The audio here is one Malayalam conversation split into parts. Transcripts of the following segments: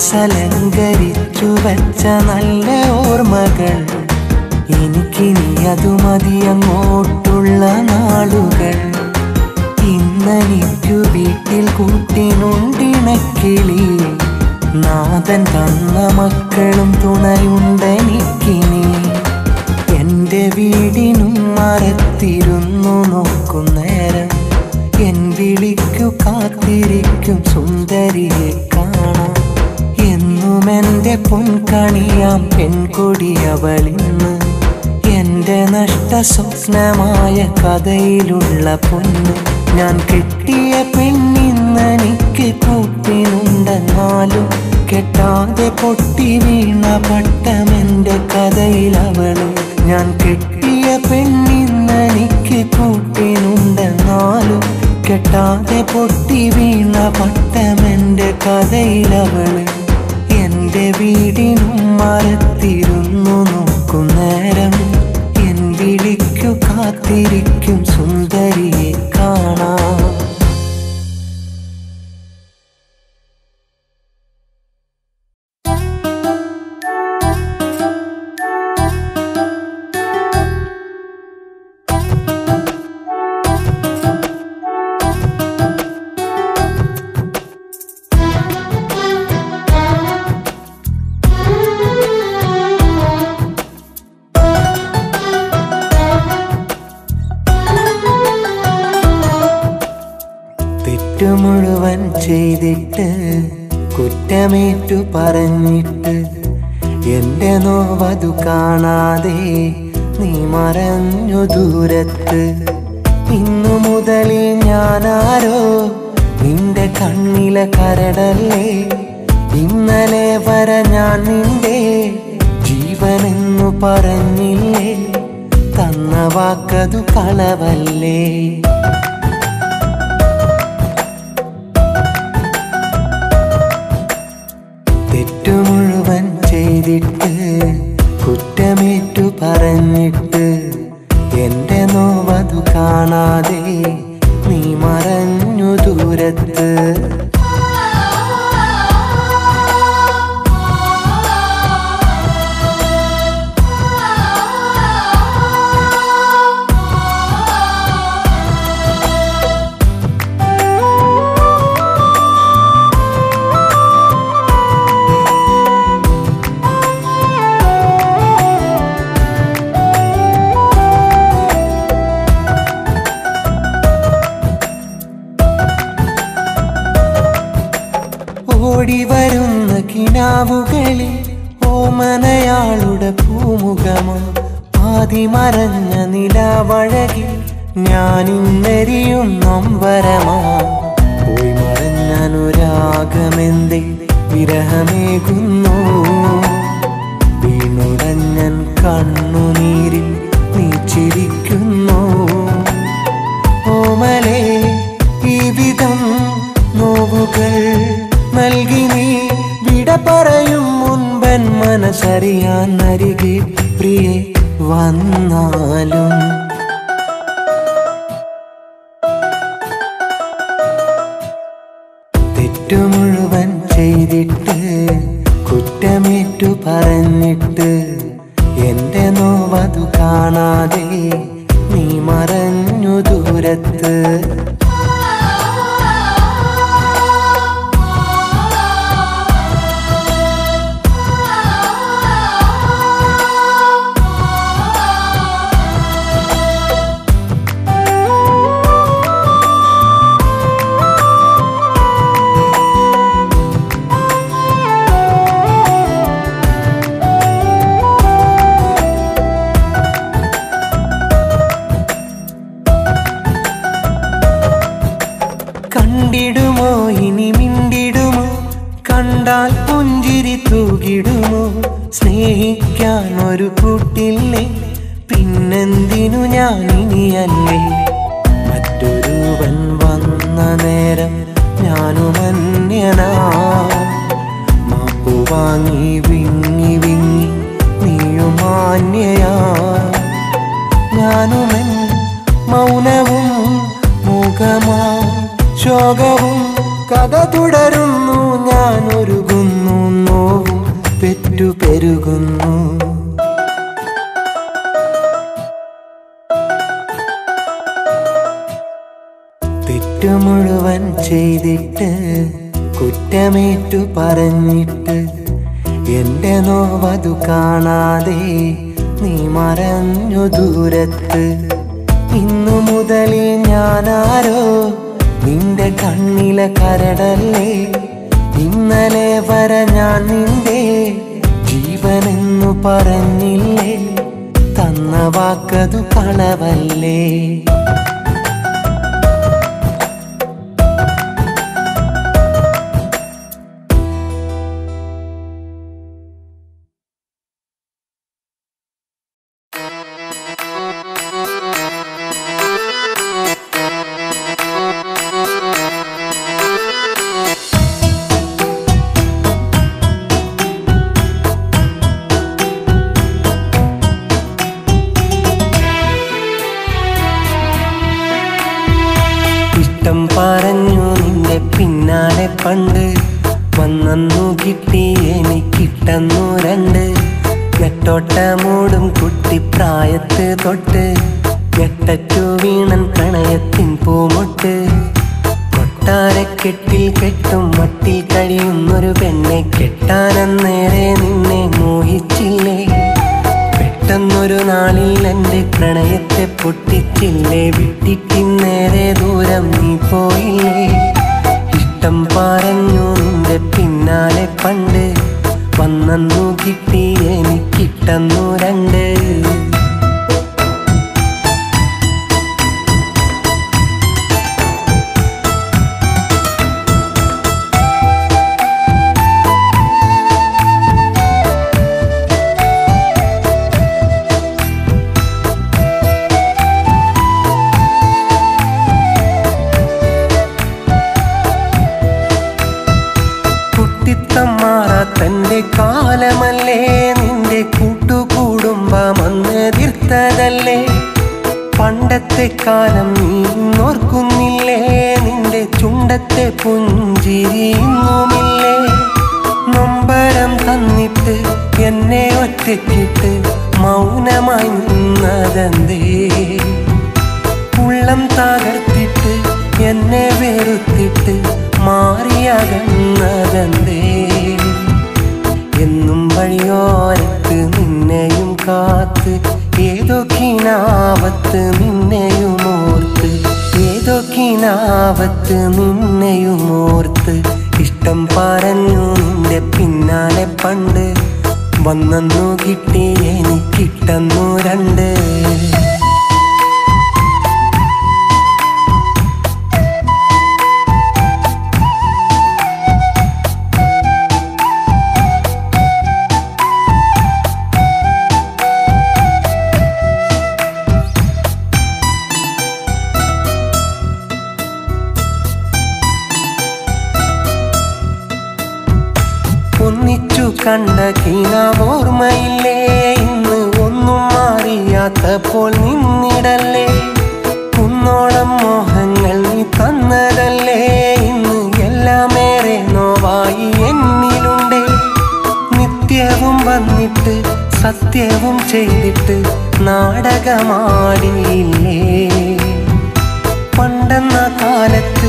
മനസ്സലങ്കരിച്ചു വച്ച നല്ല ഓർമ്മകൾ. എനിക്കിനി അതു മതി അങ്ങോട്ടുള്ള നാളുകൾ. ഇന്നെനിക്കു വീട്ടിൽ കൂട്ടിനുണ്ടിണക്കിളി. നാഥൻ തന്ന മക്കളും തുണയുണ്ടെനിക്കിനി. എന്റെ വീടിനും മറത്തിരുന്നു നോക്കും നേരം. എൻ വിളിക്കു കാത്തിരിക്കും സുന്ദരിയെ കാണാം എന്നുമെന്റെ പൊൻകണിയാം പെൺകൊടിയവളിന്ന്. എന്റെ നഷ്ട സ്വപ്നമായ കഥയിലുള്ള പൊന്ന്. ഞാൻ കെട്ടിയ പെണ്ണിന്നെനിക്ക് കൂട്ടിനുണ്ടെന്നാലും കെട്ടാതെ പൊട്ടി വീണ പട്ടമെന്റെ കഥയിലവൾ. ഞാൻ കെട്ടിയ പെണ്ണിന്നെനിക്ക് കൂട്ടിനുണ്ടെന്നാലും കെട്ടാതെ പൊട്ടി വീണ പട്ടമെന്റെ കഥയിലവൾ. എന്റെ വീടിനും മരത്തിരുന്നു നോക്കും നേരം എൻ വിളിക്കു കാത്തിരിക്കും സുന്ദ ഞാനിന്നെരിയും നൊമ്പരമാ പോയി മറഞ്ഞനുരാഗമെന്തേ വിരഹമേകുന്നു. വീണുടഞ്ഞൻ കണ്ണുനീരിൽ നീ ചിരിക്കുന്നു ഓമലേ ഈ വിധം നോവുകൾ നൽകി നീ വിട പറയും മുൻപൻ മനസ്സറിയാൻ അരികെ പ്രിയെ വന്നാലും നെട്ടോട്ട മൂടും കുട്ടിപ്രായത്ത് തൊട്ട് ഞെട്ടറ്റു വീണൻ പ്രണയത്തിൻ പൂമൊട്ട്. കൊട്ടാരക്കെട്ടിൽ കെട്ടും മട്ടിൽ കഴിയുന്നൊരു പെണ്ണെ കെട്ടാനന്നേരെ നിന്നെ മോഹിച്ചില്ലേ? പെട്ടെന്നൊരു നാളിൽ എന്റെ പ്രണയത്തെ പൊട്ടിച്ചില്ലേ? വിട്ടിട്ടിന്നേരെ ദൂരം നീ പോയില്ലേ? ഇഷ്ടം പറഞ്ഞു നിന്റെ പിന്നാലെ പണ്ട് വന്നു കിട്ടി എനിക്കിട്ടെന്നു രണ്ട് പണ്ടത്തെ കാലം ഓർക്കുന്നില്ലേ നിന്റെ ചുണ്ടത്തെ പുഞ്ചിരി ഇന്നുമില്ലേ നൊമ്പരം തന്നിട്ട് എന്നെ ഒറ്റയ്ക്കിട്ട് മൗനമായി നിന്നതെന്തേ? ഉള്ളം തകർത്തിട്ട് എന്നെ വെറുത്തിട്ട് മാറിയകന്നതെന്തേ? എന്നും വഴിയോരത്ത് നിന്നെയും കാത്ത് ഏതോ നിന്നെയുമോർത്ത് ഏതൊക്കിനാവത്ത് നിന്നെയുമോർത്ത് ഇഷ്ടം പറഞ്ഞു നിന്റെ പിന്നാലെ പണ്ട് വന്നു കിട്ടി എനിക്കിട്ടന്നു രണ്ട്. സത്യവും ചെയ്തിട്ട് നാടകമാടിയില്ലേ പണ്ടെന്ന കാലത്ത്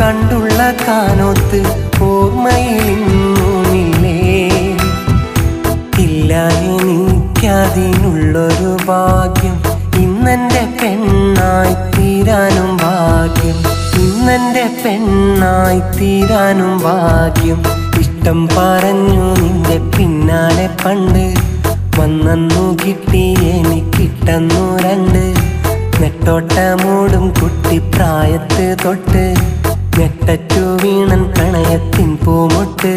കണ്ടുള്ള കാനോത്ത് ഓർമ്മയിലിന്നുമില്ലേ ഇല്ല എനിക്കതിനുള്ളൊരു ഭാഗ്യം. ഇന്നെന്റെ പെണ്ണായി തീരാനും ഭാഗ്യം. ഇന്നെന്റെ പെണ്ണായി തീരാനും ഭാഗ്യം. ഇഷ്ടം പറഞ്ഞു നിന്റെ പിന്നാലെ പണ്ട് വന്നു കിട്ടി എനിക്കിട്ടെന്നു രണ്ട്. നെട്ടോട്ടമൂടും കുട്ടി പ്രായത്ത് തൊട്ട്. ഞെട്ടറ്റു വീണൻ പ്രണയത്തിൻ പൂമൊട്ട്.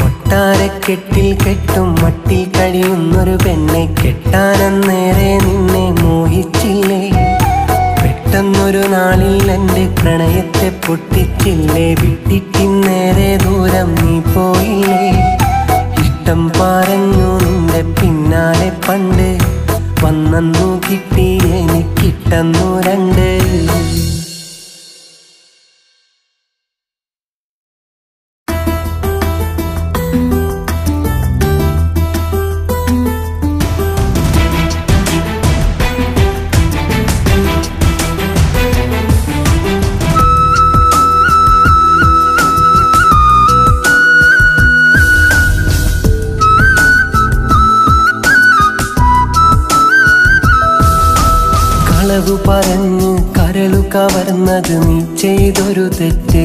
കൊട്ടാരക്കെട്ടിൽ കെട്ടും മട്ടിൽ കഴിയുന്നൊരു പെണ്ണെ കെട്ടാനന്നേരെ നിന്നെ മോഹിച്ചില്ലേ? പെട്ടെന്നൊരു നാളിൽ എന്റെ പ്രണയത്തെ പൊട്ടിച്ചില്ലേ? വിട്ടിട്ടിന്നേരെ ദൂരം നീ പോയില്ലേ? ഇഷ്ടം പറഞ്ഞു നിന്റെ പിന്നാലെ പണ്ട്. വന്നു കിട്ടി എനിക്കിട്ടെന്നു രണ്ട്. കളവു പറഞ്ഞ് കരളു കവർന്നത് നീ ചെയ്തൊരു തെറ്റ്.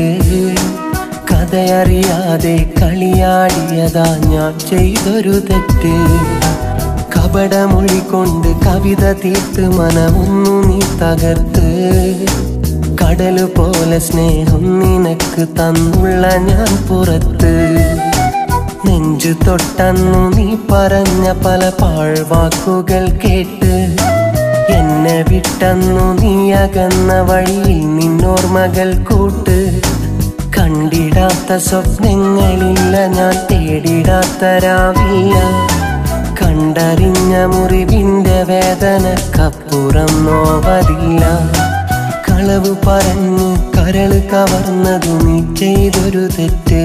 കഥയറിയാതെ കളിയാടിയതാ ഞാൻ ചെയ്തൊരു തെറ്റ്. കപടമൊഴി കൊണ്ട് കവിത തീർത്ത് മനമൊന്നു നീ തകർത്ത്. കടൽ പോലെ സ്നേഹം നിനക്ക് തന്നുള്ള ഞാൻ പുറത്ത്. നെഞ്ചു തൊട്ടന്നു നീ പറഞ്ഞ പല പാഴ്വാക്കുകൾ കേട്ട്. എന്നെ വിട്ടന്നു നീ അകന്ന വഴിയിൽ നിന്നോർമകൾ കൂട്ട്. കണ്ടിടാത്ത സ്വപ്നങ്ങളില്ല ഞാൻ തേടിടാത്ത രാവില്ല കണ്ടറിഞ്ഞ മുറിവിന്റെ വേദനക്കപ്പുറം നോവതില്ല കളവ് പറഞ്ഞു കരൾ കവർന്നതു നീ ചെയ്തൊരു തെറ്റ്.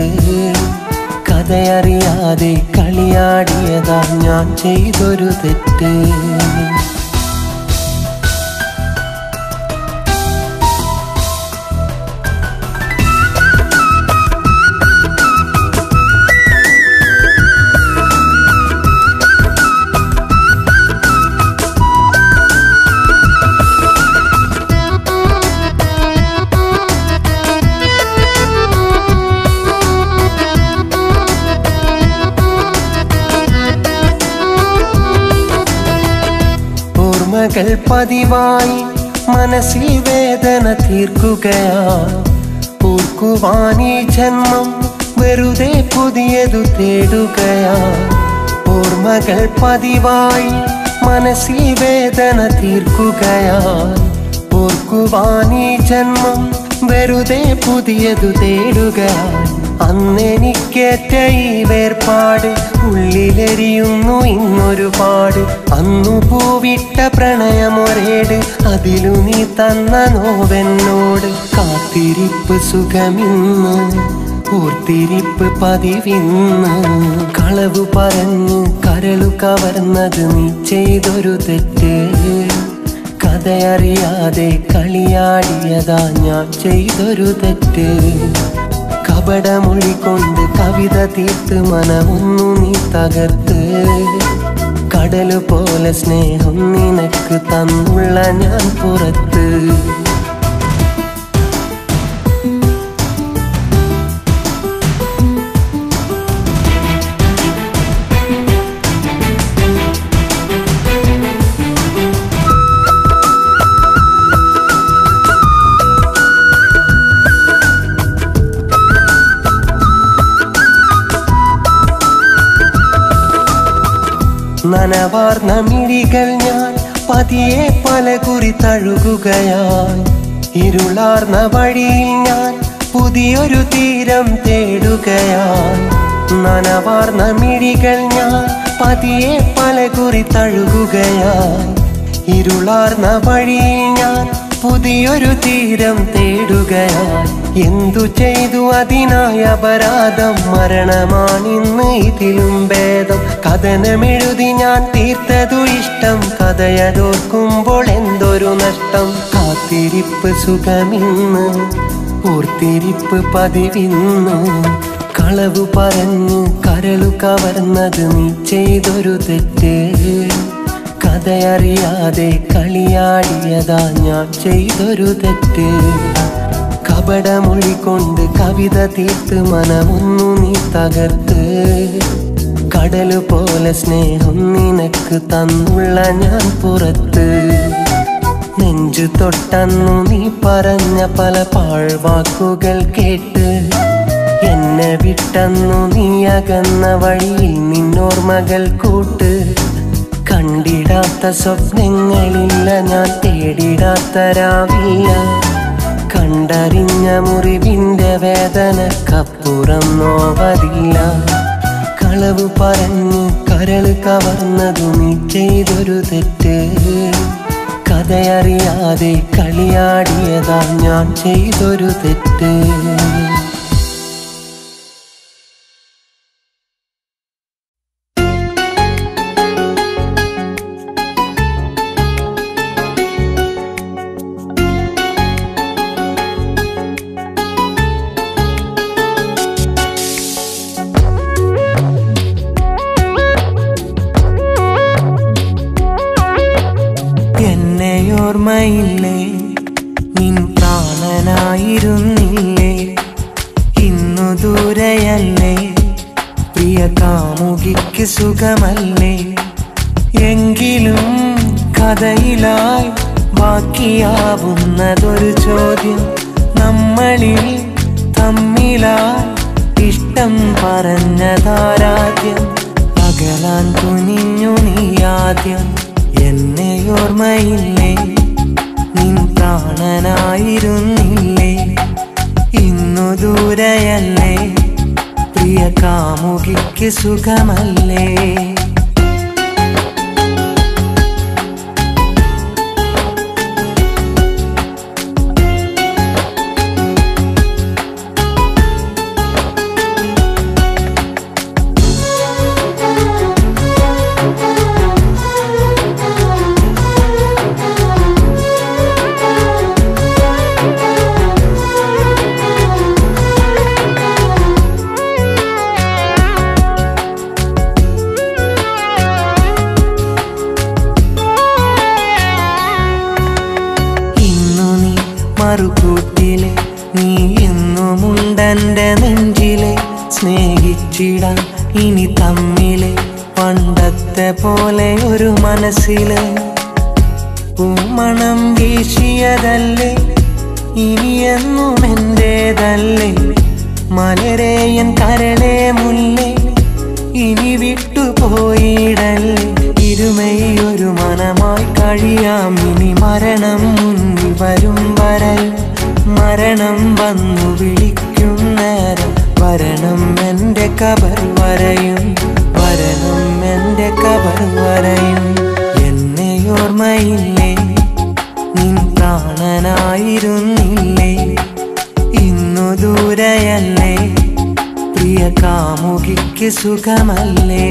കഥയറിയാതെ കളിയാടിയതാ ഞാൻ ചെയ്തൊരു തെറ്റ്. ഓർമ്മകൾ പതിവായി മനസ്സിൽ വേദന തീർക്കുകയാ. ഓർക്കുവാൻ ഈ ജന്മം വെറുതെ പുതിയതു തേടുകയാ. ഓർമ്മകൾ പതിവായി മനസ്സിൽ വേദന തീർക്കുകയാ. ഓർക്കുവാൻ ഈ ജന്മം വെറുതെ പുതിയതു തേടുകയാ. അന്നെനിക്കേറ്റ ഈ വേർപാട് ഉള്ളിലെരിയുന്നു ഇന്നൊരുപാട് അന്നു പൂവിട്ട പ്രണയമൊരേട് അതിലു നീ തന്ന നോവെന്നോട്. കാത്തിരിപ്പ് സുഖമിന്ന് ഓർത്തിരിപ്പ് പതിവിന്ന്. കളവ് പറഞ്ഞ് കരളു കവർന്നത് നീ ചെയ്തൊരു തെറ്റ്. കഥയറിയാതെ കളിയാടിയതാ ഞാൻ ചെയ്തൊരു തെറ്റ്. കപടമൊഴി കൊണ്ട് കവിത തീർത്ത് മനമൊന്നു നീ തകർത്ത്. കടൽ പോലെ സ്നേഹം നിനക്ക് തന്നുള്ള ഞാൻ പുറത്ത്. നനവാർന്ന മിഴികൾ ഞാൻ പതിയെ പല കുറി തഴുകുകയായി. ഇരുളാർന്ന വഴിയിൽ ഞാൻ പുതിയൊരു തീരം തേടുകയായി. നനവാർന്ന മിഴികൾ ഞാൻ പതിയെ പല കുറി തഴുകുകയായി. ഇരുളാർന്ന വഴിയിൽ ഞാൻ പുതിയൊരു തീരം തേടുകയായി. എന്തു ചെയ്തു അതിനായ അപരാധം? മരണമാണിന്ന് ഇതിലും ഭേദം. കഥനമെഴുതി ഞാൻ തീർത്തതു ഇഷ്ടം. കഥയതോർക്കുമ്പോൾ എന്തൊരു നഷ്ടം? കാത്തിരിപ്പ് സുഖമിന്ന് ഓർത്തിരിപ്പ് പതിവിന്ന്. കളവ് പറഞ്ഞ് കരളു കവർന്നത് നീ ചെയ്തൊരു തെറ്റ്. കഥയറിയാതെ കളിയാടിയതാ ഞാൻ ചെയ്തൊരു തെറ്റ്. കപടമൊഴി കൊണ്ട് കവിത തീർത്ത് മനമൊന്നു നീ തകർത്ത്. കടൽ പോലെ സ്നേഹം നിനക്ക് തന്നുള്ള ഞാൻ പുറത്ത്. നെഞ്ചു തൊട്ടന്നു നീ പറഞ്ഞ പല പാഴ്വാക്കുകൾ കേട്ട്. എന്നെ വിട്ടന്നു നീ അകന്ന വഴിയിൽ നിന്നോർമകൾ കൂട്ട്. കണ്ടിടാത്ത സ്വപ്നങ്ങളില്ല ഞാൻ തേടിടാത്ത രാവില്ല കണ്ടറിഞ്ഞ മുറിവിന്റെ വേദനക്കപ്പുറം നോവതില്ല. കളവ് പറഞ്ഞു കരൾ കവർന്നതു നീ ചെയ്തൊരു തെറ്റ്. കഥയറിയാതെ കളിയാടിയതാ ഞാൻ ചെയ്തൊരു തെറ്റ്. ആദ്യം എന്നെ ഓർമ്മയില്ലേ? നിൻ പ്രാണനായിരുന്നില്ലേ? ഇന്നു ദൂരയല്ലേ? പ്രിയ കാമുകിക്ക് സുഖമല്ലേ? ഒരു മനസ്സിലെ പൂമണം വീശിയതല്ലേ? ഇനിയെന്നും എന്റേതല്ലേ? മലരേയൻ കരളെ മുല്ലേ? ഇനി വിട്ടുപോയിടല്ലേ? ഇരുമൈ ഒരു മനമായി കഴിയാം. ഇനി മരണം മുന്നിൽ വരും വരൽ. മരണം വന്നു വിളിക്കും നേരം. വരണം എന്റെ കബർ വരയും. എന്റെ കബർ വരയും. എന്നെ ഓർമ്മയില്ലേ? നിൻ പ്രാണനായിരുന്നില്ലേ? ഇന്നു ദൂരയല്ലേ? പ്രിയ കാമുകിക്ക് സുഖമല്ലേ?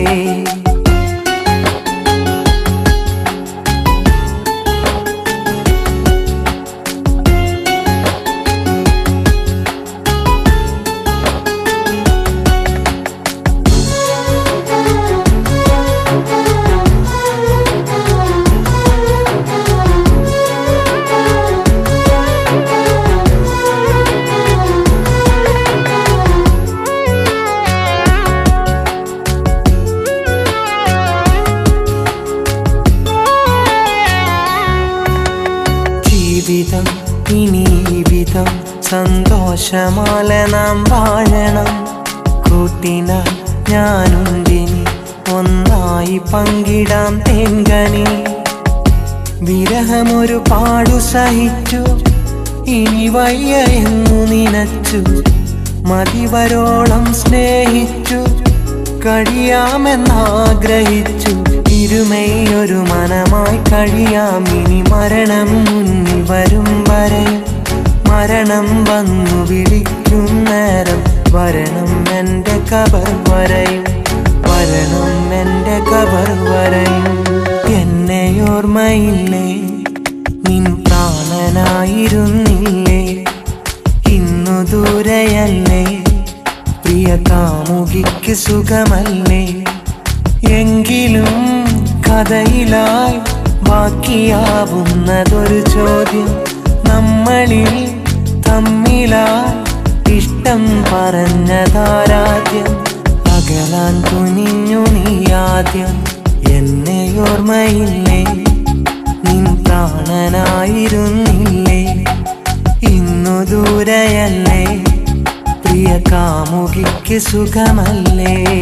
സന്തോഷമാല നാം വാഴണം. കൂട്ടിനാൽ ഞാനുണ്ടിനി. ഒന്നായി പങ്കിടാം തേങ്കനി വിരഹമൊരു പാടു സഹിച്ചു. ഇനി വയ്യ എന്നു നിനച്ചു. മതിവരോളം സ്നേഹിച്ചു. കഴിയാമെന്നാഗ്രഹിച്ചു. ഇരുമയൊരു മനമായി കഴിയാം. ഇനി മരണം മുന്നിൽ വരും വരെ. മരണം വന്നു വിളിക്കും നേരം. വരണം എന്റെ കബർ വരയും. വരണം എന്റെ കബർ വരയും. എന്നെ ഓർമ്മയില്ലേ? നിൻ പ്രാണനായിരുന്നില്ലേ? ഇന്നു ദൂരയല്ലേ? പ്രിയ കാമുകിക്ക് സുഖമല്ലേ? എങ്കിലും കഥയിലായി ബാക്കിയാവുന്നതൊരു ചോദ്യം നമ്മളിൽ തമ്മിലായി ഇഷ്ടം പറഞ്ഞതാരാദ്യം. പകലാൻ തുനിഞ്ഞു നീ ആദ്യം. എന്നെ ഓർമ്മയില്ലേ? നിൻ പ്രാണനായിരുന്നില്ലേ? ഇന്നു ദൂരയല്ലേ? പ്രിയ കാമുകിക്ക് സുഖമല്ലേ?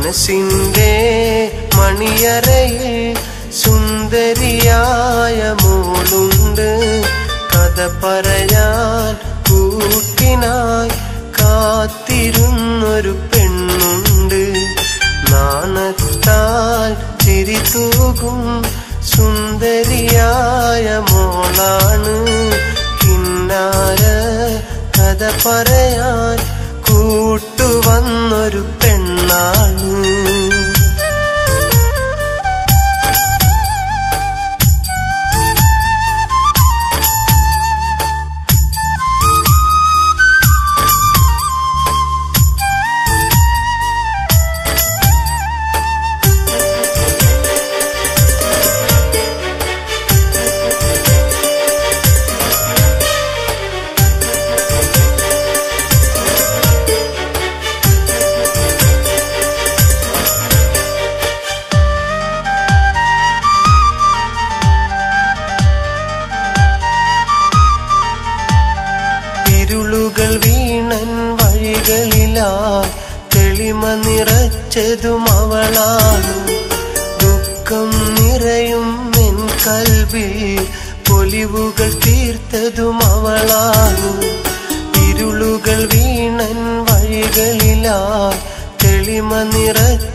മനസ്സിന്റെ മണിയറയിൽ സുന്ദരിയായ മോളുണ്ട്. കഥ പറയാൻ കൂട്ടിനായി കാത്തിരുന്നൊരു പെണ്ണുണ്ട്. നാണത്താൽ തിരിതൂകും സുന്ദരിയായ മോളാണ്. കിന്നാര കഥ പറയാൻ കൂട്ടുവന്നൊരു പെണ്ണാണ്.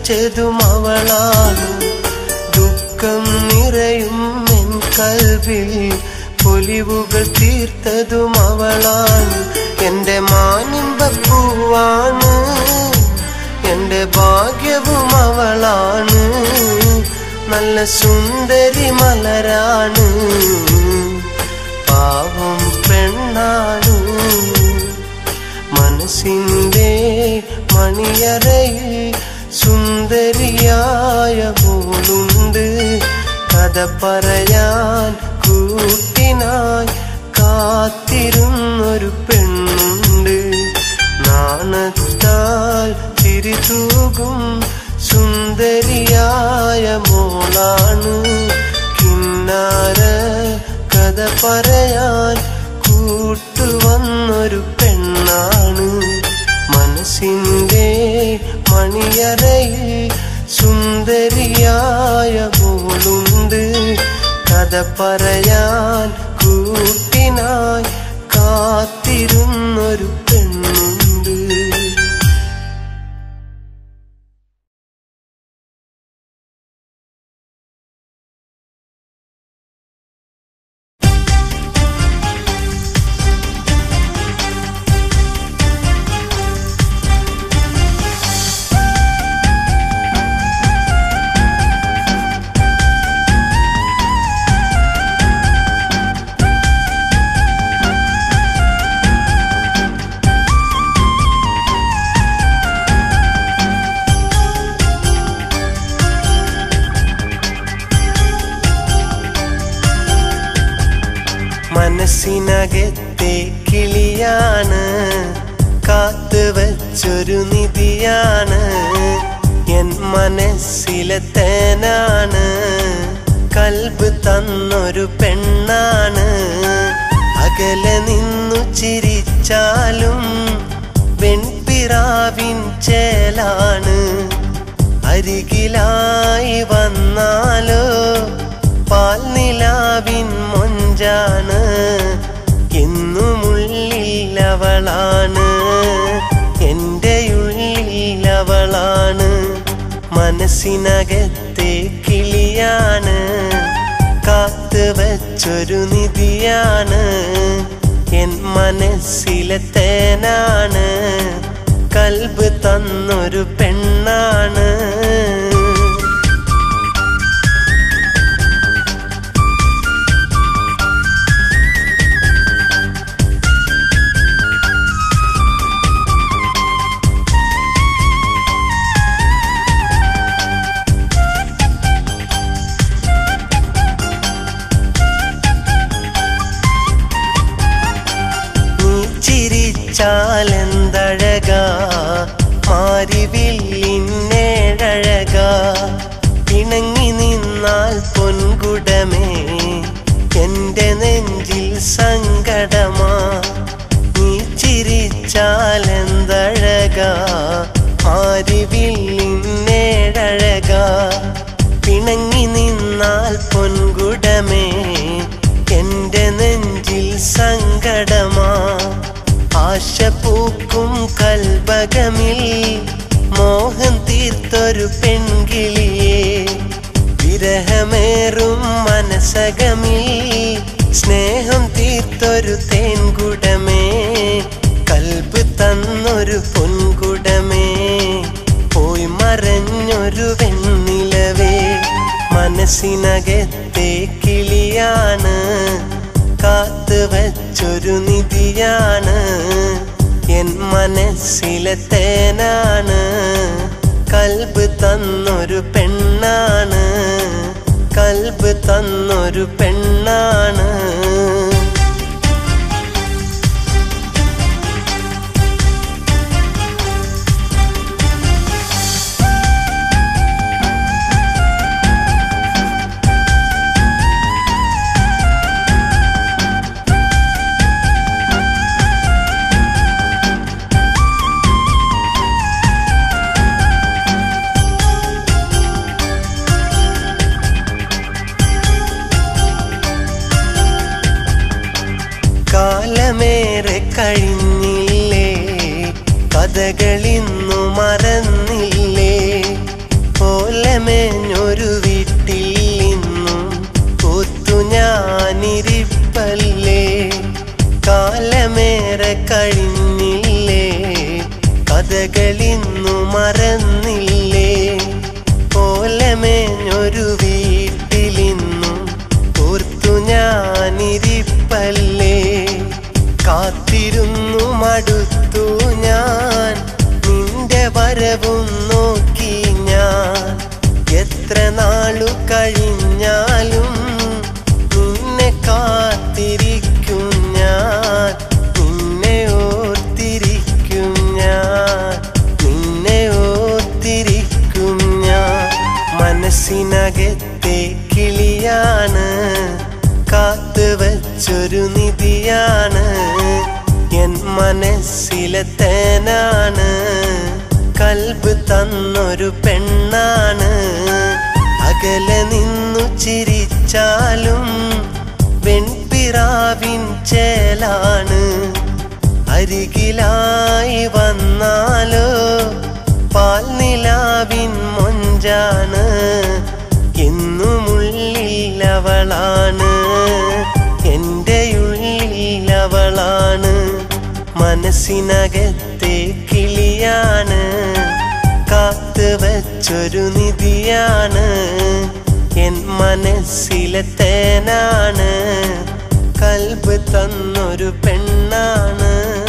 നിറച്ചതും അവളാണ് ദുഃഖം നിറയും എൻ കൽവിൽ. പൊലിവുകൾ തീർത്തതും അവളാണ് എന്റെ മാനിമ്പപ്പൂവാണ് എന്റെ ഭാഗ്യവും അവളാണ്. നല്ല സുന്ദരി മലരാണ്. പാവം പെണ്ണാണ്. മനസ്സിന്റെ മണിയറയിൽ സുന്ദരിയായ മോളുണ്ട്. കഥ പറയാൻ കൂട്ടിനായി കാത്തിരുന്നൊരു പെണ്ണുണ്ട്. നാണത്താൽ തിരിതൂകും സുന്ദരിയായ മോളാണ്. കിന്നാര കഥ പറയാൻ കൂട്ടുവന്നൊരു പെണ്ണാണ്. മനസ്സിന്റെ മണിയറയിൽ സുന്ദരിയായ പോളുണ്ട്. കഥ പറയാൻ കൂട്ടിനായി കാത്തിരുന്നൊരു പെണ്ണുണ്ട് മനസ്സിനകത്തെ കിളിയാണ്. കാത്തു വച്ചൊരു നിധിയാണ്. എൻ മനസ്സിലെ തേനാണ്. കൽബ് തന്നൊരു പെണ്ണാണ്. അകലെ നിന്നു ചിരിച്ചാലും വെൺപിറാവിൻ ചേലാണ്. അരികിലായി വന്നാലോ പാൽ നിലാവിൻ മൊഞ്ചാണ്. എന്നുമുള്ളിൽ അവളാണ് എന്റെ ഉള്ളിലവളാണ്. മനസ്സിനകത്തെ കിളിയാണ്. കാത്തു വച്ചൊരു നിധിയാണ്. എൻ മനസ്സിലെ തേനാണ്. കൽബ് തന്നൊരു പെണ്ണാണ്. വിളിച്ചാലെന്തഴകാ മാരിവിൽ ഇന്നേഴകാ ഇണങ്ങി നിന്നാൽ പൊൻകുടമേ എന്റെ നെഞ്ചിൽ സങ്കടമാ. നീ ചിരിച്ചാലെന്തഴകാ? മാരിവിൽ ഇന്നേഴകാ പിണങ്ങി നിന്നാൽ പൊൻകുടമേ എന്റെ നെഞ്ചിൽ സങ്ക ആശ പൂക്കും കൽബകമിൽ മോഹം തീർത്തൊരു പെൺകിളിയെ. വിരഹമേറും മനസകമിൽ സ്നേഹം തീർത്തൊരു തേൻകുടമേ. കൽബ് തന്നൊരു പൊൻകുടമേ. പോയി മറഞ്ഞൊരു വെണ്ണിലവേ. മനസ്സിനകത്തെ കിളിയാണ് കാത്തു വച്ചൊരു നിധിയാണ് എൻ മനസ്സിലെ തേനാണ്. കൽബ് തന്നൊരു പെണ്ണാണ്. കൽബ് തന്നൊരു പെണ്ണാണ്. കാലമേറെ കഴിഞ്ഞില്ലേ? കഥകളിന്നു മറന്നില്ലേ? ഓലമേഞ്ഞൊരു വീട്ടിൽ നിന്നും ഒത്തു ഞാനിരിപ്പല്ലേ? കാലമേറെ കഴിഞ്ഞില്ലേ? കഥകളിന്നു മറന്നില്ലേ കഴിഞ്ഞാലും നിന്നെ കാത്തിരിക്കും ഞാൻ. നിന്നെ ഓർത്തിരിക്കും ഞാൻ. നിന്നെ ഓർത്തിരിക്കും ഞാൻ. മനസ്സിനകത്തെ കിളിയാണ് കാത്തു വച്ചൊരു നിധിയാണ്. എൻ മനസ്സിലെ തേനാണ് കൽബ് തന്നൊരു പെണ്ണാണ്. അകലെ നിന്നു ചിരിച്ചാലും വെൺപിറാവിൻ ചേലാണ്. അരികിലായി വന്നാലോ പാൽനിലാവിൻ മൊഞ്ചാണ്. എന്നുമുള്ളിലവളാണ് എന്റെ ഉള്ളിലവളാണ് മനസ്സിനകത്തെ കിളിയാണ്. കാത്തു വച്ചൊരു നിധിയാണ്. എൻ മനസ്സിലെ തേനാണ്. കൽബ് തന്നൊരു പെണ്ണാണ്.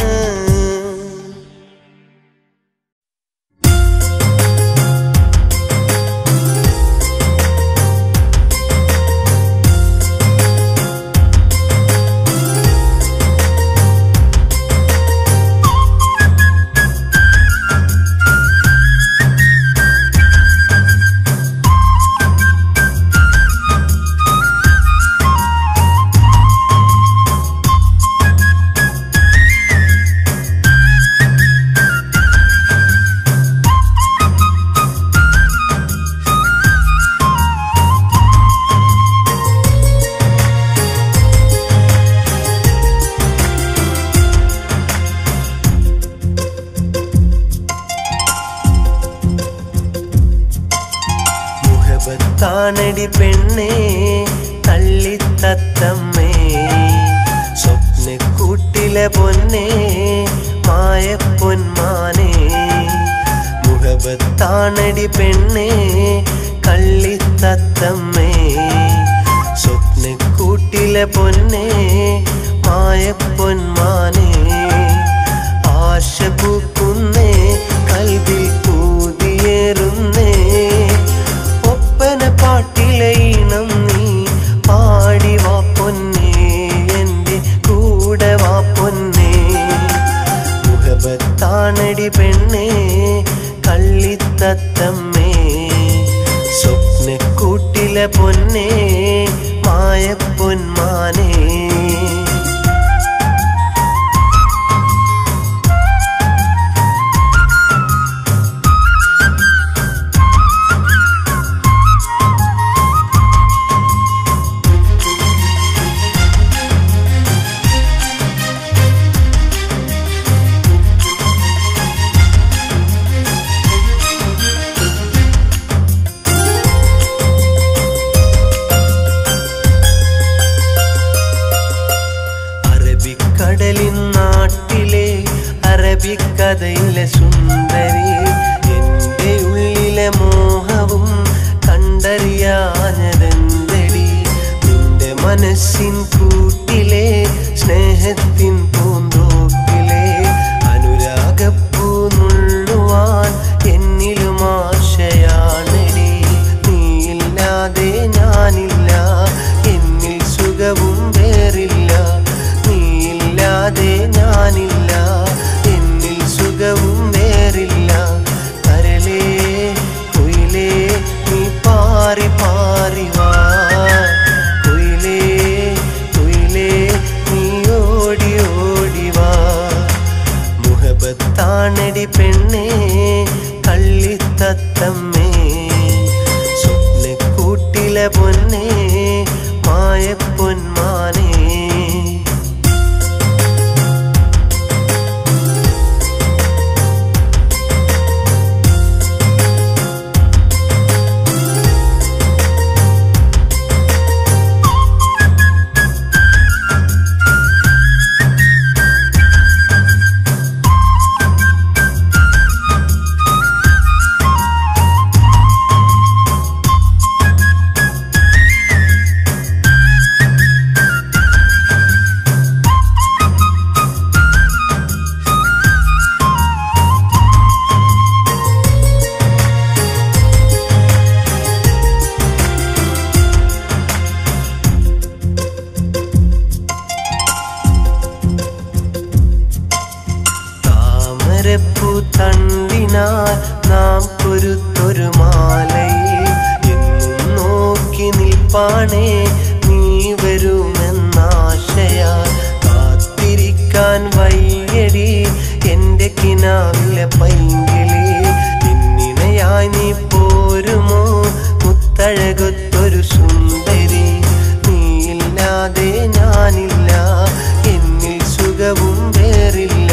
പകരില്ല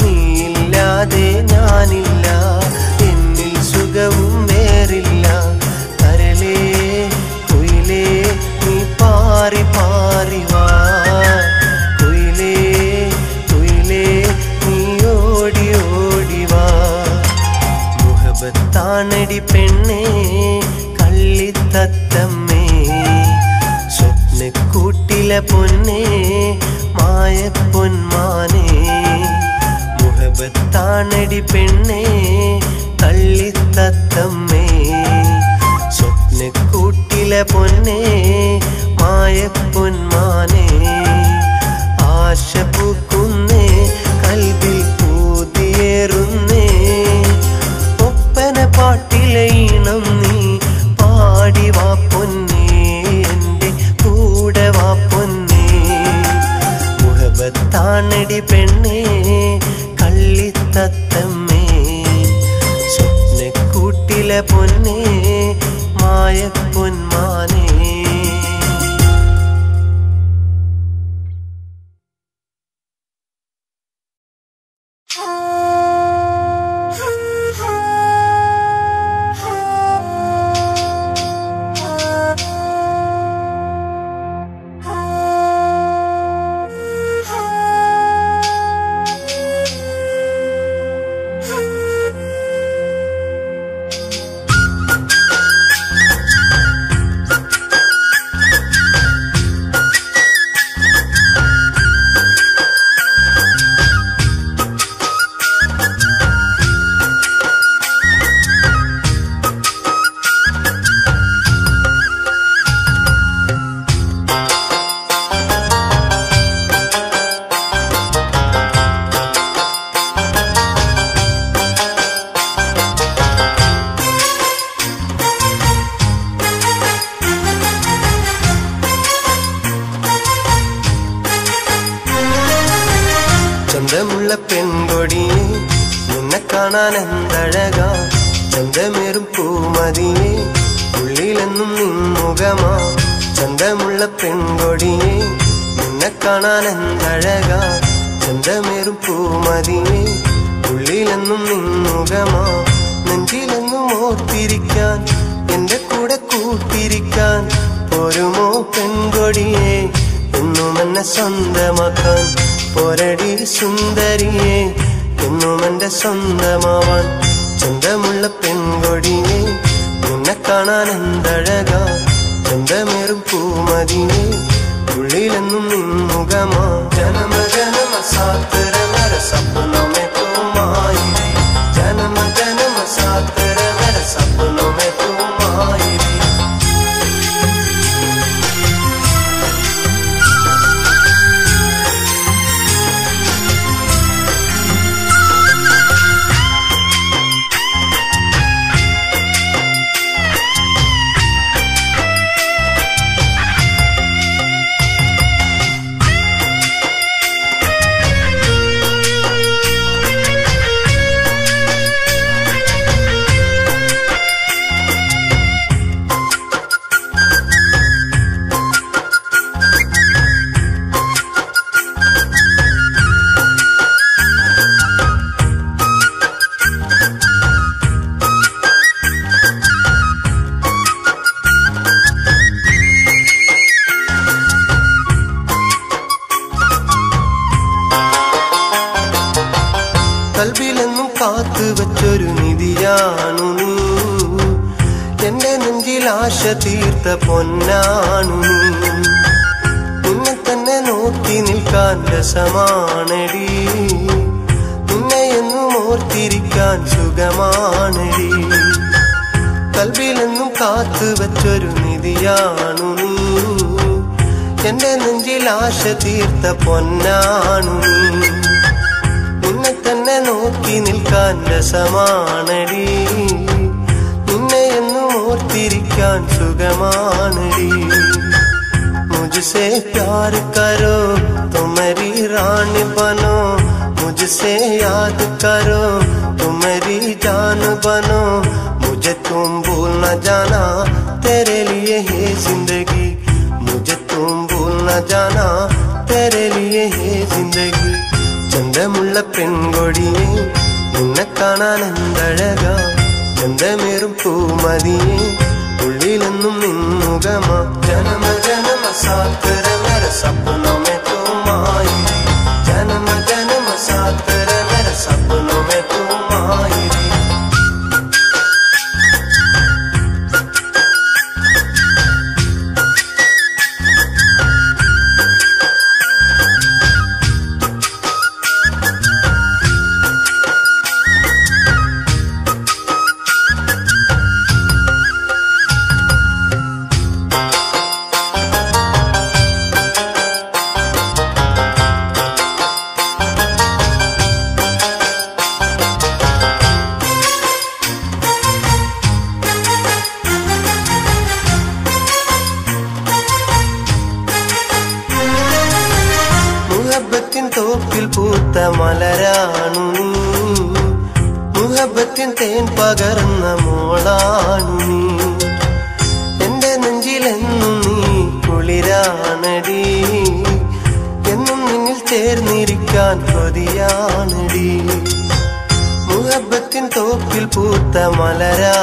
നീയില്ലാതെ ഞാനില്ല. എന്നിൽ സുഖവും വേറില്ല. കരലേ കുയിലേ നീ പാറി പാറി വാ. കുയിലേ കുയിലേ നീ ഓടി ഓടി പെണ്ണേ കള്ളിത്തത്തമ്മേ സ്വപ്നക്കൂട്ടിലെ പൊന്നേ മായ പൊന്മാന താണടി പെണ്ണേ തള്ളിത്തത്തമ്മേ സ്വപ്നക്കൂട്ടിലെ പൊന്നേ മായപ്പൊന്മാനേ.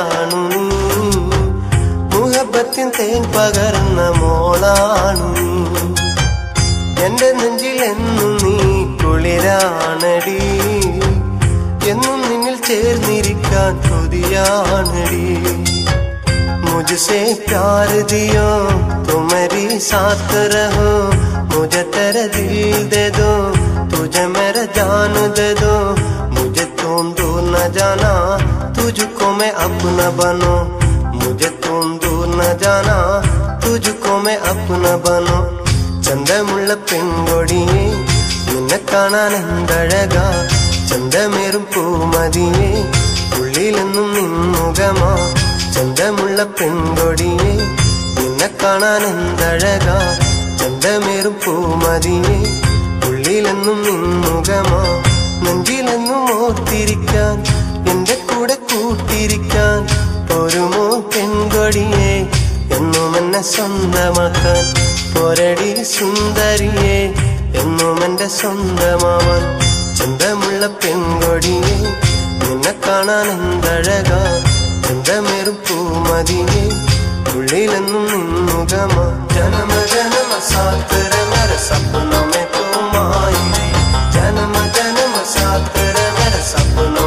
മലരാണു നീ മുഹബത്തിൻ തേൻ പകർന്ന മോളാണു നീ എന്റെ നെഞ്ചിൽ എന്നും നീ കുളിരാണടി എന്നും നിന്നിൽ ചേർന്നിരിക്കാൻ കൊതിയാണടി मुझसे प्यार दियो तो मेरी साथ रहो मुझे तेरा दिल दे दो तुझे मेरा जान दे दो मुझे तुम दूर न जाना तुझको मैं अपना बनो मुझे तुम दूर न जाना तुझको मैं अपना बनो ചന്തമുള്ള പെൺകൊടിയെ നിന്നെ കാണാൻ എന്തഴക ചന്തമേറും പൂമതിയെ ഉള്ളിലെന്നും നിന്നുകമാ ചന്തമുള്ള പെൺകൊടിയെ നിന്നെ കാണാൻ എന്തഴക ചന്തമേറും പൂമതിയെ ഉള്ളിലെന്നും നിന്നുകമാ നെഞ്ചിലെന്നും ഓർത്തിരിക്കാൻ എന്റെ ഇരിക്കാൻ ഒരുമോ പെൺകൊടിയെ എന്നും എന്നെ സ്വന്തമാക്കാൻ പൊരടി സുന്ദരിയെ എന്നും എന്റെ സ്വന്തമാവാൻ ചന്തമുള്ള പെൺകൊടിയെ നിന്നെ കാണാൻ എന്തഴക? ചന്തമേറും പൂമതിയെ ഉള്ളിലെന്നും നിന്നുകമാ ജനമ ജനമ സാത്തര മര സപ്നമേ പൂമായി ജനമ ജനമ സാത്തര മര സപ്ന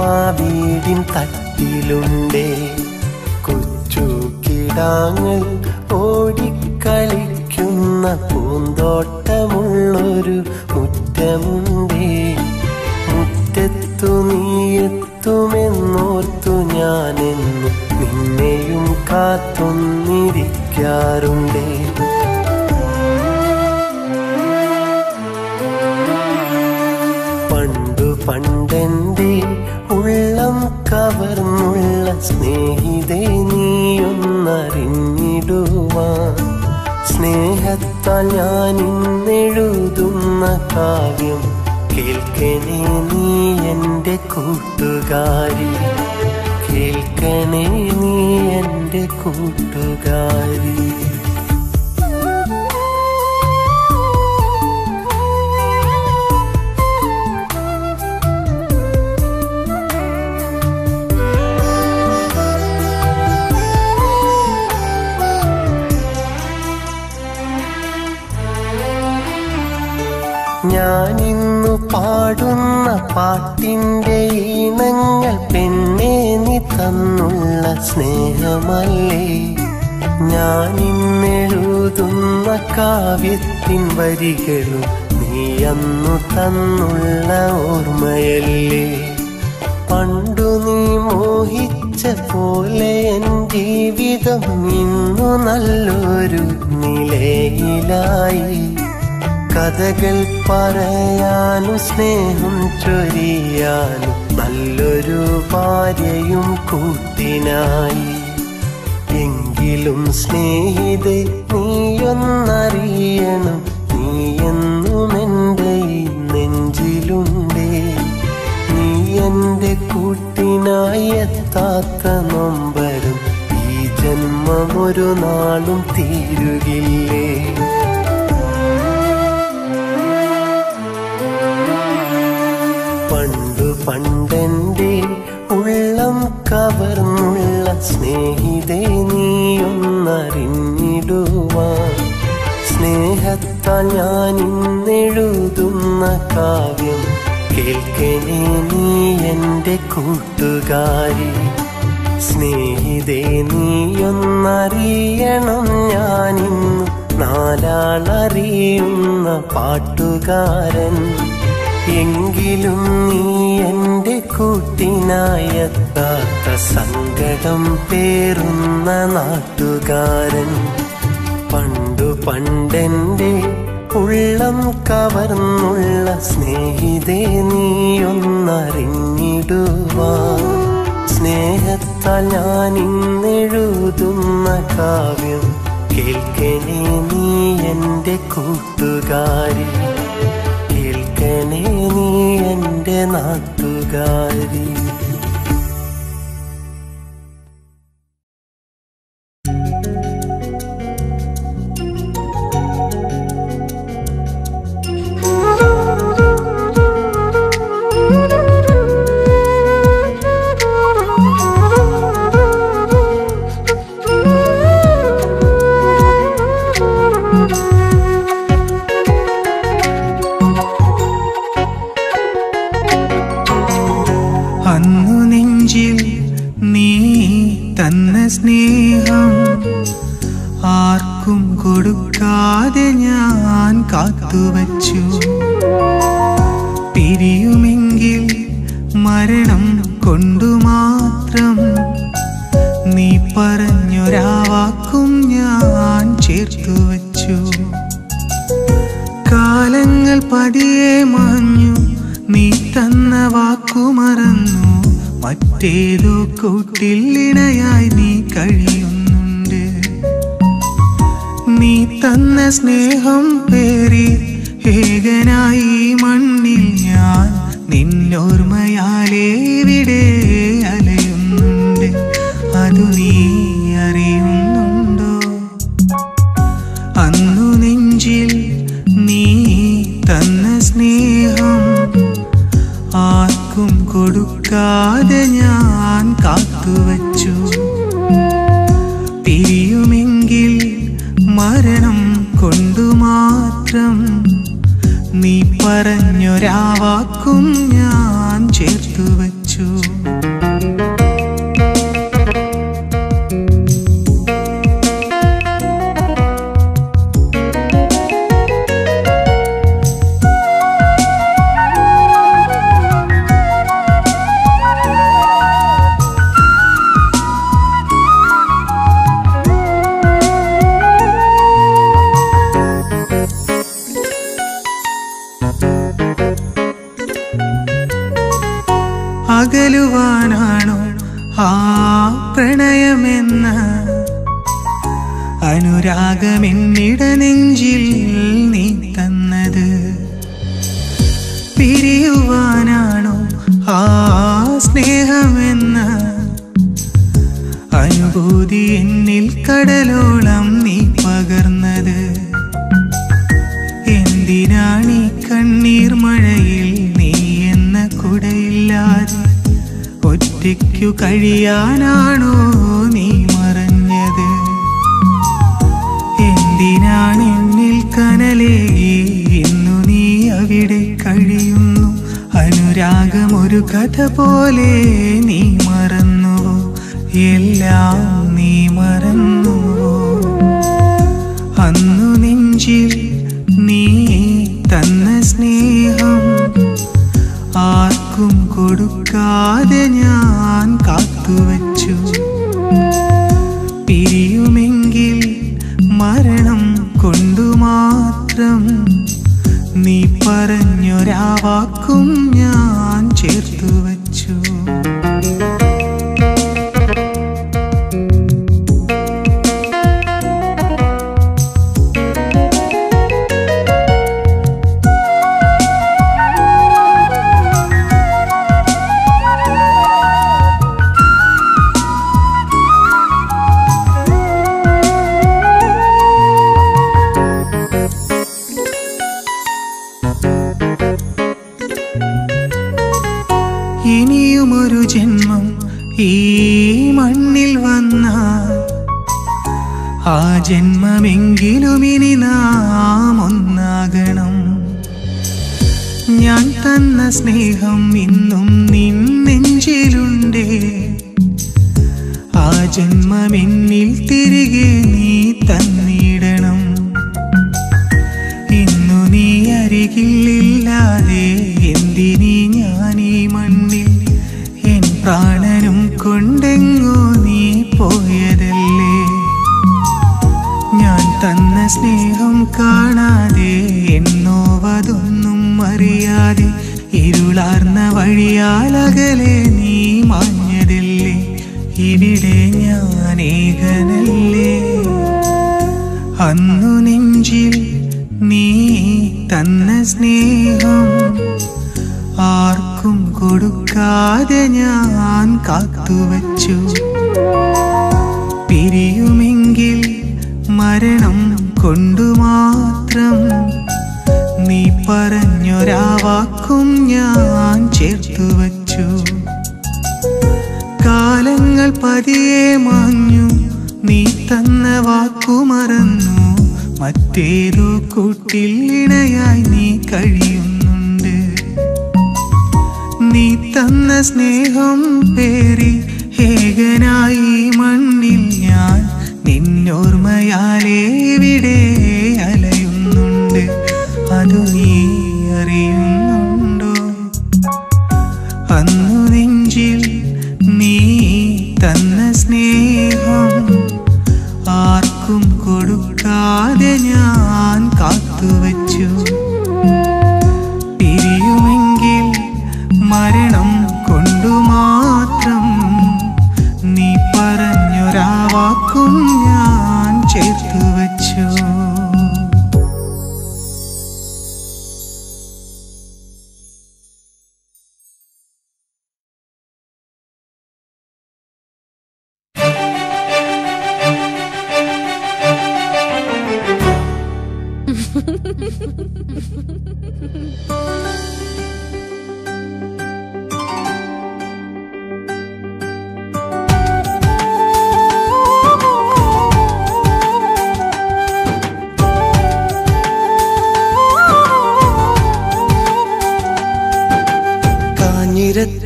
ആ വീടിൻ തട്ടിലുണ്ടേ. കൊച്ചു കിടാങ്ങൾ ഓടിക്കളിക്കുന്ന പൂന്തോട്ടമുള്ളൊരു മുറ്റമുണ്ടേ. മുറ്റത്തു നീയെത്തുമെന്നോർത്തു ഞാനെന്നു നിന്നെയും കാത്തൊന്നിരിക്കാറുണ്ടേ. പണ്ടു പണ്ടെന്റെ ഉള്ളം കവർന്നുള്ള സ്നേഹിതേ നീയൊന്നറിഞ്ഞിടുവാൻ സ്നേഹത്താൽ ഞാൻ ഇന്നെഴുതുന്ന കാവ്യം കേൾക്കണേ നീ എന്റെ കൂട്ടുകാരി. കേൾക്കണേ നീ എന്റെ കൂട്ടുകാരി. ഞാനിന്നു പാടുന്ന പാട്ടിന്റെ ഈണങ്ങൾ പെണ്ണെ നീ തന്നുള്ള സ്നേഹമല്ലേ? ഞാനിന്നെഴുതുന്ന കാവ്യത്തിൻ വരികളും നീ അന്നു തന്നുള്ള ഓർമ്മയല്ലേ? പണ്ടു നീ മോഹിച്ച പോലെ എൻ ജീവിതം ഇന്നു നല്ലൊരു നിലയിലായി. കഥകൾ പറയാനും സ്നേഹം ചൊരിയാനും നല്ലൊരു ഭാര്യയും കൂട്ടിനായി. എങ്കിലും സ്നേഹിതെ നീയൊന്നറിയണം നീ എന്റെ നെഞ്ചിലുണ്ടേ. നീ എന്റെ കൂട്ടിനായി എത്താത്ത നൊമ്പരും ഈ ജന്മം ഒരു നാളും തീരുകില്ലേ. സ്നേഹിതേ നീയൊന്നറിഞ്ഞിടുവാൻ സ്നേഹത്താൽ ഞാൻ ഇന്നെഴുതുന്ന കാവ്യം കേൾക്കണേ നീ എന്റെ കൂട്ടുകാരി. സ്നേഹിതേ നീയൊന്നറിയണം ഞാനിന്ന് നാലാളറിയുന്ന പാട്ടുകാരൻ. എങ്കിലും നീ എന്റെ കൂട്ടിനായെത്താത്ത വല്ലാത്ത സങ്കടം പേറുന്ന നാട്ടുകാരൻ. പണ്ടു പണ്ടെന്റെ ഉള്ളം കവർന്നുള്ള സ്നേഹിതേ നീയൊന്നറിഞ്ഞിടുവാ. സ്നേഹത്താൽ ഞാൻ ഇന്നെഴുതുന്ന കാവ്യം കേൾക്കണേ നീ എന്റെ കൂട്ടുകാരി. കേൾക്കണേ നീ എന്റെ നാട്ടുകാരി.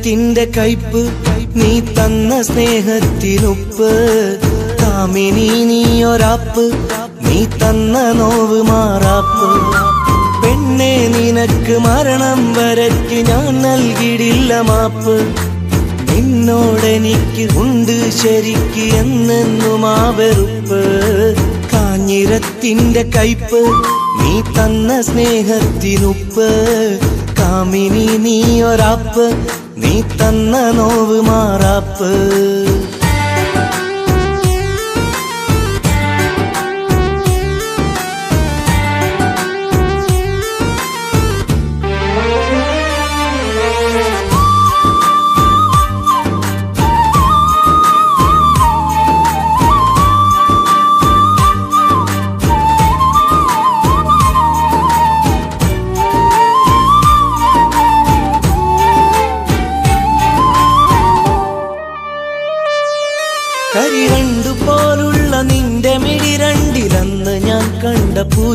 കാഞ്ഞിരത്തിന്റെ കയ്പ് നീ തന്ന സ്നേഹത്തിനുപ്പ് കാമിനി നീയൊരാപ്പ് നീ തന്ന നോവ് മാറാപ്പ്. പെണ്ണെ നിനക്ക് മരണം വരയ്ക്ക് ഞാൻ നൽകിയിടില്ല മാപ്പ്. നിന്നോടെനിക്ക് ഉണ്ട് ശരിക്ക് എന്നെന്നും ആ കാഞ്ഞിരത്തിന്റെ കയ്പ് നീ തന്ന സ്നേഹത്തിനുപ്പ്. കാമിനി നീ ഒരാപ്പ് നീ തന്ന നോവ് മാറാപ്പ്.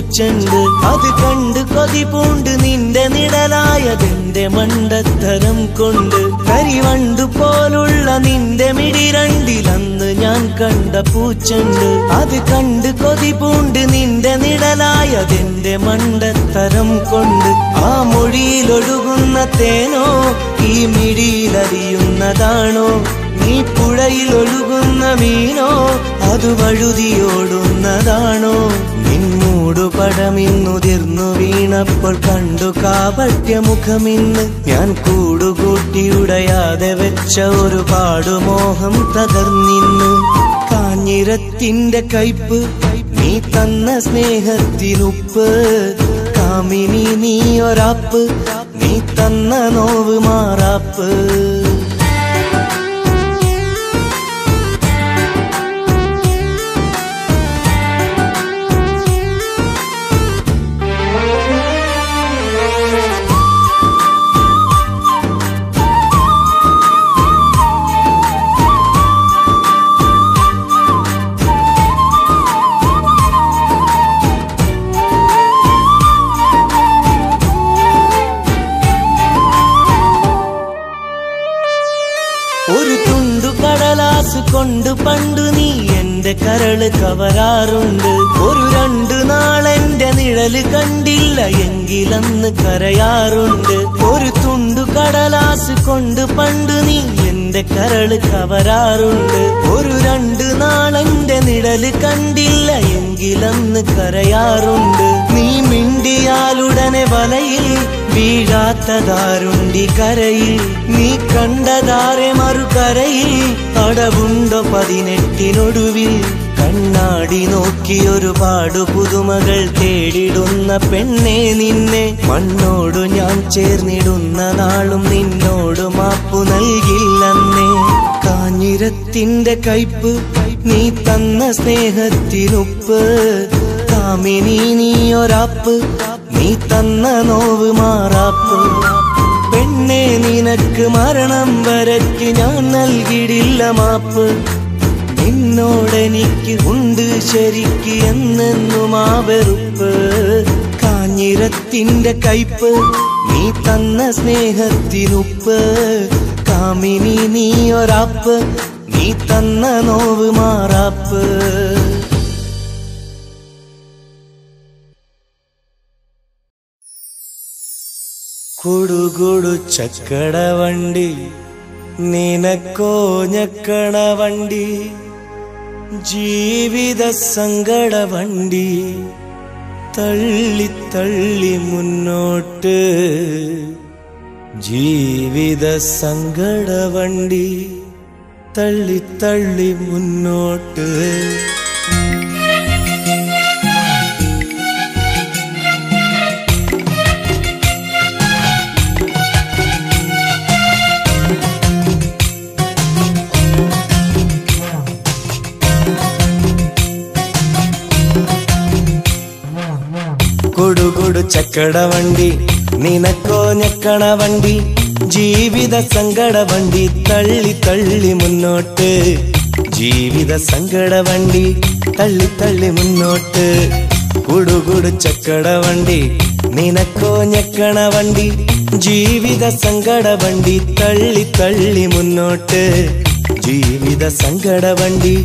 പൂച്ചണ്ട് അത് കണ്ട് കൊതി പൂണ്ട് നിന്റെ നിഴലായതെന്റെ മണ്ടത്തരം കൊണ്ട്. കരിവണ്ടു പോലുള്ള നിന്റെ മിടിരണ്ടിലന്ന് ഞാൻ കണ്ട പൂച്ചണ്ട് അത് കണ്ട് കൊതി പൂണ്ട് നിന്റെ നിഴലായതെന്റെ മണ്ടത്തരം കൊണ്ട്. ആ മൊഴിയിലൊഴുകുന്ന തേനോ ഈ മിടിയിലറിയുന്നതാണോ? പുഴയിൽ ഒഴുകുന്ന മീനോ അത് വഴുതിയോടുന്നതാണോ? നിന്നോടു പടമിന്നുതിർന്നു വീണപ്പോൾ കണ്ടു കാപട്യ മുഖമിന്ന് ഞാൻ കൂടുകൂട്ടിയുടയാതെ വെച്ച ഒരു പാടുമോഹം തകർന്നിന്ന്. കാഞ്ഞിരത്തിന്റെ കയ്പ് നീ തന്ന സ്നേഹത്തിനുപ്പ്. കാമിനി നീ ഒരാപ്പ് നീ തന്ന നോവ് മാറാപ്പ് കരൾ കവരാറുണ്ട് ഒരു രണ്ടു നാളെന്റെ നിഴൽ കണ്ടില്ല എങ്കിലന്ന് കരയാറുണ്ട്. ഒരു തുണ്ടു കടലാസ് കൊണ്ട് പണ്ട് നീ എന്റെ കരൾ കവരാറുണ്ട്. ഒരു രണ്ട് നാളെന്റെ നിഴൽ കണ്ടില്ല എങ്കിലന്ന് കരയാറുണ്ട്. നീ മിണ്ടിയാലുടനെ വലയിൽ വീഴാത്തതാരുണ്ടി കരയിൽ. നീ കണ്ടതാരെ മറുകരയിൽ അടവുണ്ടോ പതിനെട്ടിനൊടുവിൽ? കണ്ണാടി നോക്കി ഒരുപാട് പുതുമകൾ തേടിടുന്ന പെണ്ണെ നിന്നെ. മണ്ണോട് ഞാൻ ചേർന്നിടുന്ന നാളും നിന്നോട് മാപ്പു നൽകില്ലെന്നേ. കാഞ്ഞിരത്തിന്റെ കയ്പ് നീ തന്ന സ്നേഹത്തിനുപ്പ്. കാമിനി നീ ഒരാപ്പ് നീ തന്ന നോവ് മാറാപ്പ്. പെണ്ണെ നിനക്ക് മരണം വരയ്ക്ക് ഞാൻ നൽകിടില്ല മാപ്പ്. നിന്നോടെനിക്ക് ഉണ്ട് ശരിക്ക് എന്നെന്നും ആ വെറുപ്പ്. കാഞ്ഞിരത്തിന്റെ കയ്പ് നീ തന്ന സ്നേഹത്തിനുപ്പ്. കാമിനി നീ ഒരാപ്പ് നീ തന്ന നോവ് മാറാപ്പ്. കുടുകുടു ചക്കട വണ്ടി നിനക്കോ ഞക്കണ വണ്ടി ജീവിത സങ്കട വണ്ടി തള്ളി തള്ളി മുന്നോട്ട്. ജീവിത സങ്കട വണ്ടി തള്ളി തള്ളി മുന്നോട്ട്. ചക്കട വണ്ടി നിനക്കോ ഞക്കണ വണ്ടി ജീവിത സങ്കട വണ്ടി തള്ളി തള്ളി മുന്നോട്ട്. ജീവിത സങ്കട വണ്ടി തള്ളി തള്ളി മുന്നോട്ട്. കുടുകുടു ചക്കട വണ്ടി നിനക്കോ ഞക്കണ വണ്ടി ജീവിത സങ്കട വണ്ടി തള്ളി തള്ളി മുന്നോട്ട്. ജീവിത സങ്കട വണ്ടി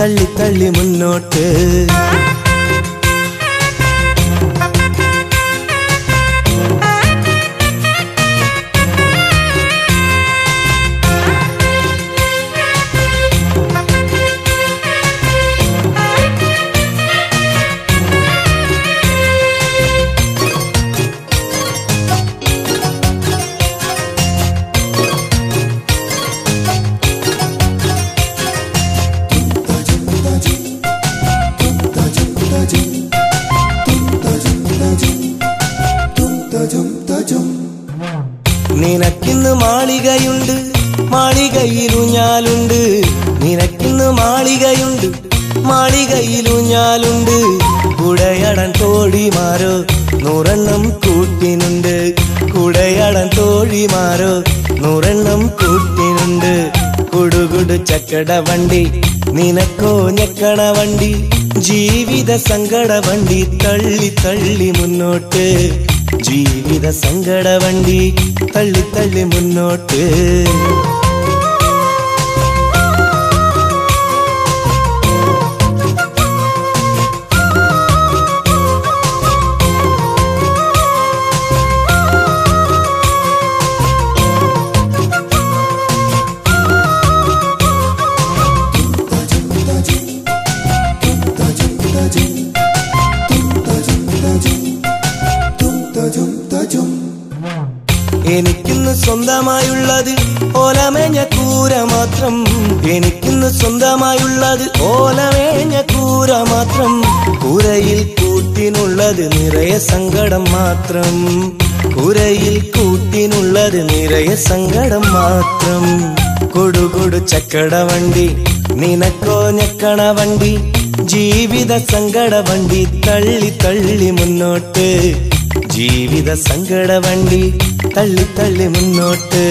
തള്ളി തള്ളി മുന്നോട്ട്. മാളികയിലുഞ്ഞാലുണ്ട് കുടയടൻ തോഴിമാരോ നൂറെണ്ണം കൂട്ടിനുണ്ട്. കുടയടൻ തോഴിമാരോ നൂറെണ്ണം കൂട്ടിനുണ്ട്. കുടുകുടു ചക്കട വണ്ടി നിനക്കോ ഞെക്കട വണ്ടി. ജീവിത സങ്കട വണ്ടി തള്ളി തള്ളി മുന്നോട്ട്. ജീവിത സങ്കട വണ്ടി തള്ളി തള്ളി മുന്നോട്ട്. സ്വന്തമായുള്ളത് ഓലമേഞ്ഞ കൂര മാത്രം. എനിക്കിന്ന് സ്വന്തമായുള്ളത് ഓലമേഞ്ഞ കൂര മാത്രം. കൂരയിൽ കൂട്ടിനുള്ളത് നിറയെ സങ്കടം മാത്രം. കൂരയിൽ കൂട്ടിനുള്ളത് നിറയെ സങ്കടം മാത്രം. കൊടുകൊടു ചക്കട വണ്ടി നിനക്കോ ഞക്കണ വണ്ടി ജീവിത സങ്കട വണ്ടി തള്ളി തള്ളി മുന്നോട്ട്. ജീവിത സങ്കട വണ്ടി തള്ളി തള്ളി മുന്നോട്ട്.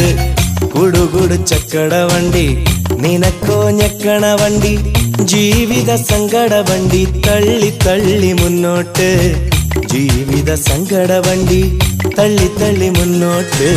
കുടുകുടു ചക്കട വണ്ടി നിനക്കോ ഞെക്കണ വണ്ടി ജീവിത സങ്കട വണ്ടി തള്ളി തള്ളി മുന്നോട്ട്. ജീവിത സങ്കട വണ്ടി തള്ളി തള്ളി മുന്നോട്ട്.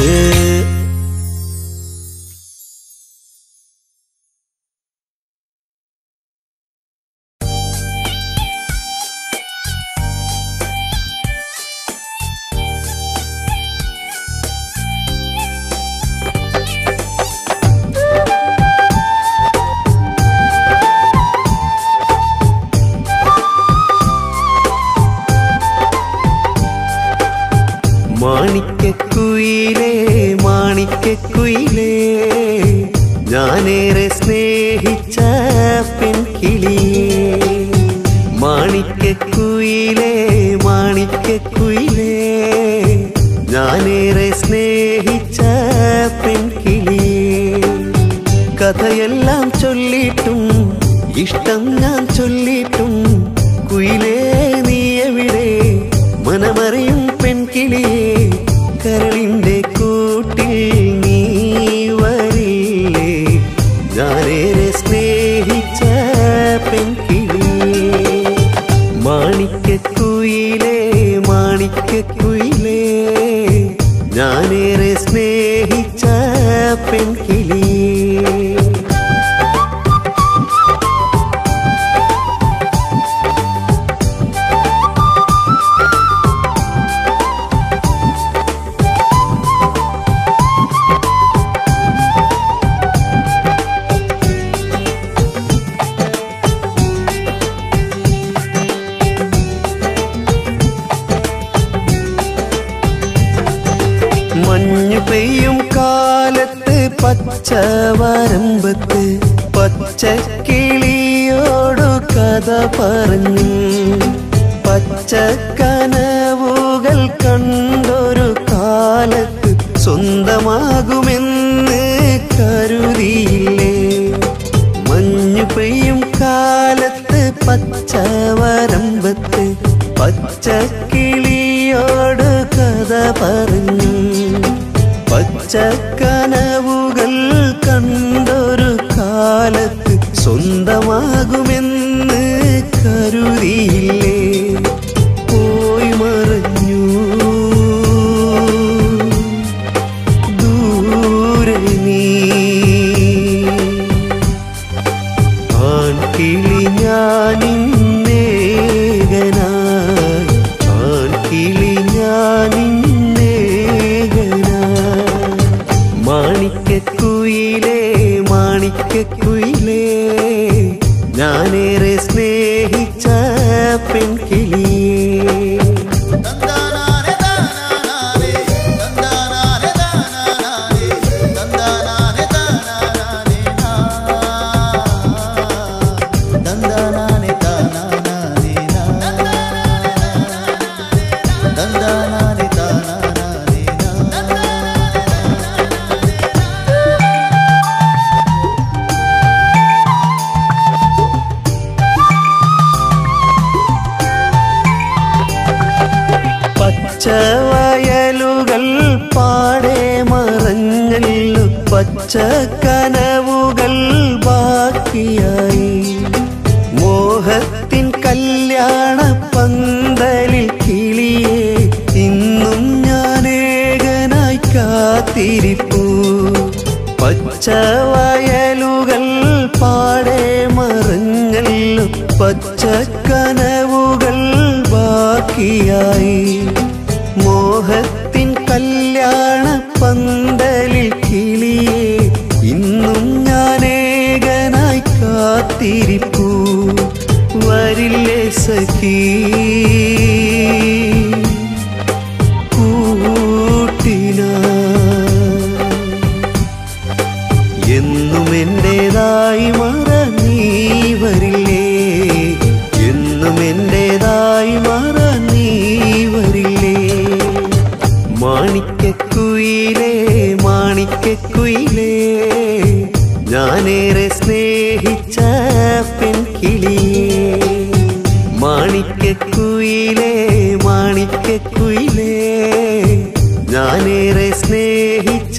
ഞാനേറെ സ്നേഹിച്ച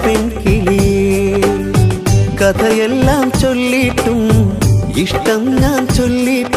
പെൺകിളി. കഥയെല്ലാം ചൊല്ലിട്ടും ഇഷ്ടം ഞാൻ ചൊല്ലിട്ടും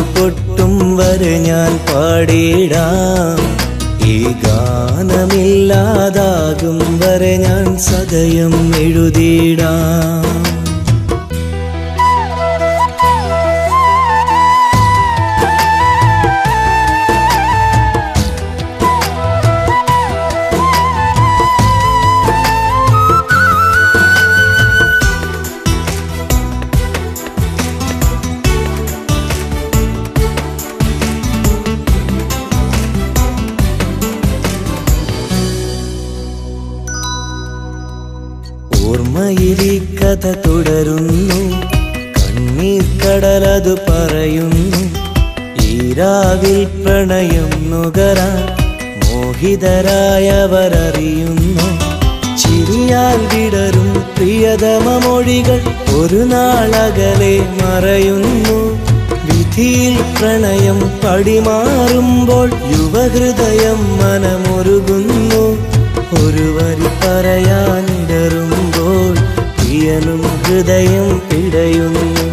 പൊട്ടും വരെ ഞാൻ പാടിയിടാം. ഈ ഗാനമില്ലാതാകും വരെ ഞാൻ സദയം എഴുതിയിടാം. പടിമാറുമ്പോൾ യുവഹൃദയം മനമൊരുകുന്നു. ഒരു വരി പറയാനിടറുമ്പോൾ പ്രിയനും ഹൃദയം പിടയുന്നു.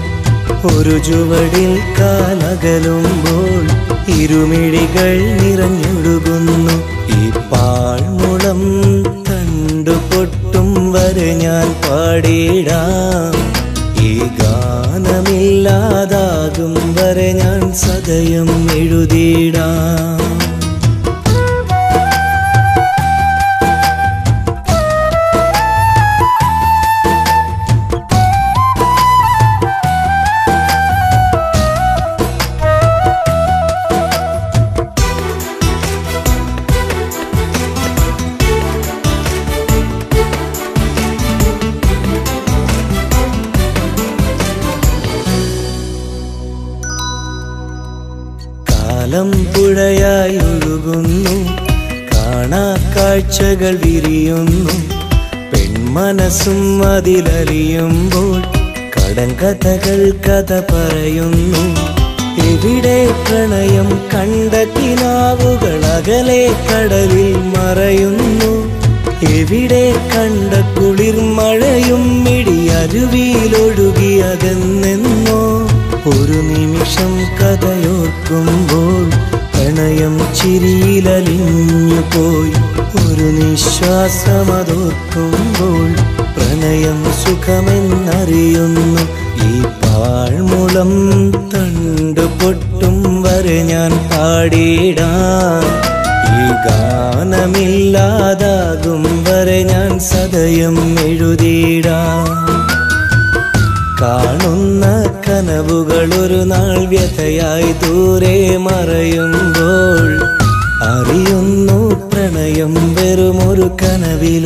ഒരു ചുവടിൽ കാലകലുമ്പോൾ ഇരുമിഴികൾ നിറഞ്ഞൊഴുകുന്നു. ഈ പാഴ്മുളം കണ്ടു പൊട്ടും വരെ ഞാൻ പാടിയിടാം. ഈ ഗാനമില്ലാതാകും വരെ ഞാൻ സദയം എഴുതിയിടാം.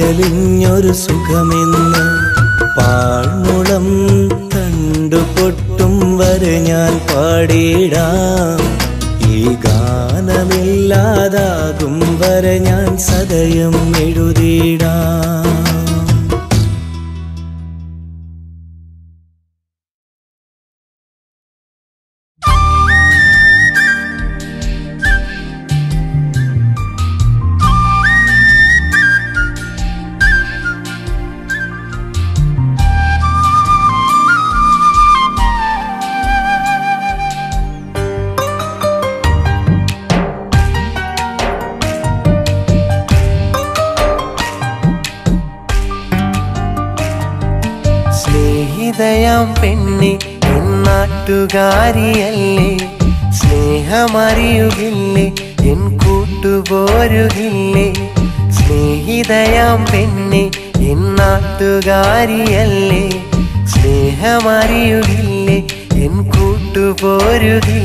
കനവിലലിഞ്ഞൊരു സുഖമെന്ന് പാഴ്മുളം തണ്ടു പൊട്ടും വരെ ഞാൻ പാടിയിടാം. ഈ ഗാനമില്ലാതാകും വരെ ഞാൻ സദയം എഴുതിയിടാം. നാട്ടുകാരിയല്ലേ സ്നേഹമറിയുകില്ലേ? എൻ കൂട്ടുപോരുകില്ലേ? സ്നേഹിതയാം പെണ്ണെ എൻ നാട്ടുകാരിയല്ലേ? സ്നേഹമറിയുകില്ലേ? എൻ കൂട്ടുപോരുകില്ലേ?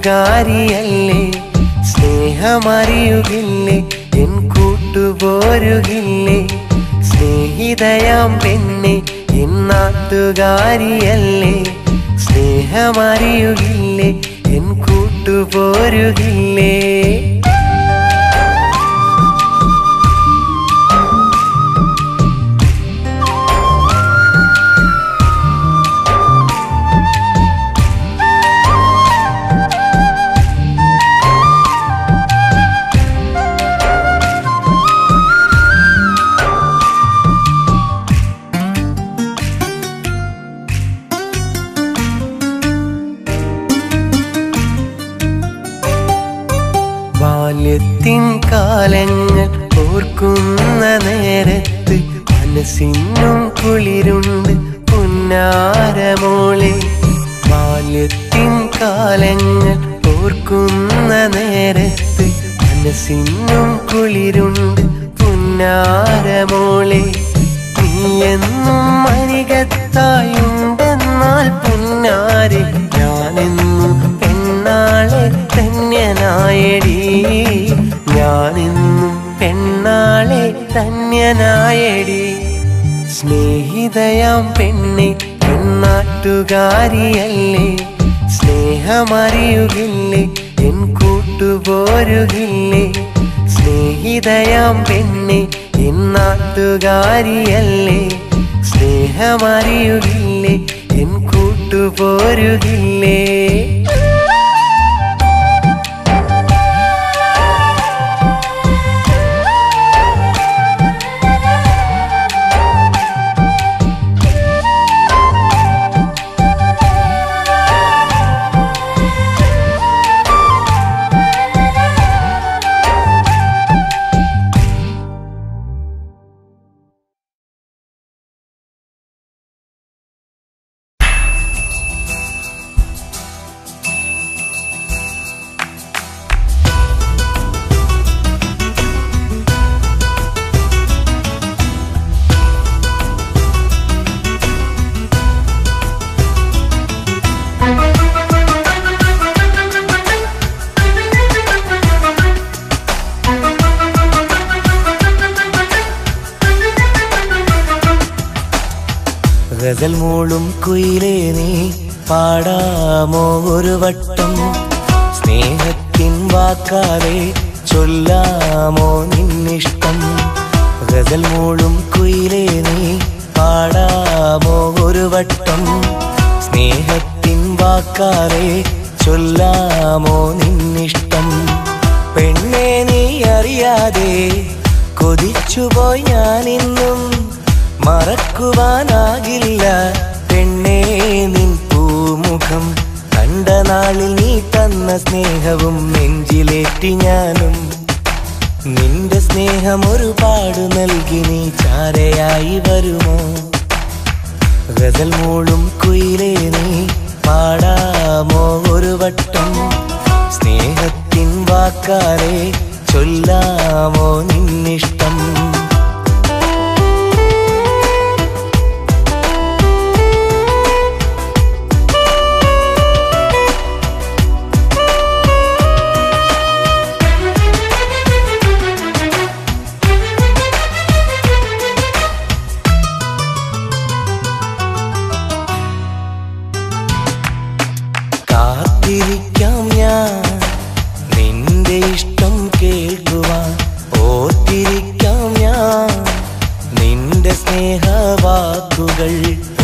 നാട്ടുകാരിയല്ലേ സ്നേഹമറിയുകില്ലേ? എൻ കൂട്ടുപോരുകില്ലേ? സ്നേഹിതയാം പെണ്ണെ എൻ നാട്ടുകാരിയല്ലേ? സ്നേഹമറിയുകില്ലേ? എൻ കൂട്ടുപോരുകില്ലേ? പുന്നാരമോളെ ബാല്യത്തിൻ കാലങ്ങൾ ഓർക്കുന്ന നേരത്ത് മനസ്സിനും കുളിരുണ്ട് പുന്നാരമോളെ. എന്നും മരികത്തായുണ്ടെന്നാൽ പുന്നാരെ ഞാനെന്നും പെണ്ണാളെ ധന്യനായടി. ഞാനെന്നും പെണ്ണാളെ ധന്യനായടി. സ്നേഹിതയാം പെണ്ണെ പെണ്ണാട്ടുകാരിയല്ലേ സ്നേഹമറിയുകില്ലേ? എൻ കൂട്ടുപോരുകില്ലേ? സ്നേഹിതയാം പെണ്ണെ എൻ നാട്ടുകാരിയല്ലേ? സ്നേഹമറിയുകില്ലേ? എൻ കൂട്ടുപോരുകില്ലേ? കുയിലേ നീ പാടാമോ ഒരു വട്ടം? സ്നേഹത്തിൻ വാക്കാതെ ചൊല്ലാമോ നിന്നിഷ്ടം? ഗസൽ മൂളും കുയിലേ നീ പാടാമോ ഒരു വട്ടം? സ്നേഹത്തിൻ വാക്കാതെ ചൊല്ലാമോ നിന്നിഷ്ടം? പെണ്ണെ നീ അറിയാതെ കൊതിച്ചുപോയി ഞാനിന്നും മറക്കുവാനാകില്ല. നിൻ പൂമുഖം കണ്ട നാളിൽ നീ തന്ന സ്നേഹവും നെഞ്ചിലേറ്റി ഞാനും. നിന്റെ സ്നേഹം ഒരുപാട് നൽകി നീ ചാരയായി വരുമോ? ഗസൽ മൂളും കുയിലേ നീ പാടാമോ ഒരു വട്ടം? സ്നേഹത്തിൻ വാക്കാലെ ചൊല്ലാമോ നിന്നിഷ്ടം? സ്നേഹവാക്കുകൾ